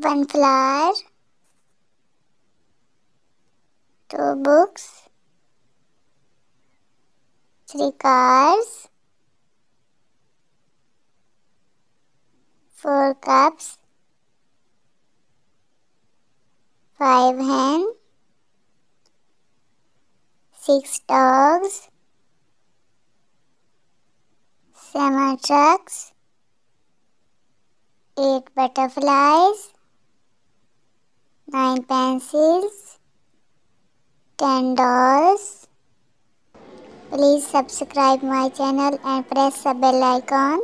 one flower, two books, three cars, four cups, five hen, six dogs, seven trucks, eight butterflies, nine pencils, ten dolls. Please subscribe my channel and press the bell icon.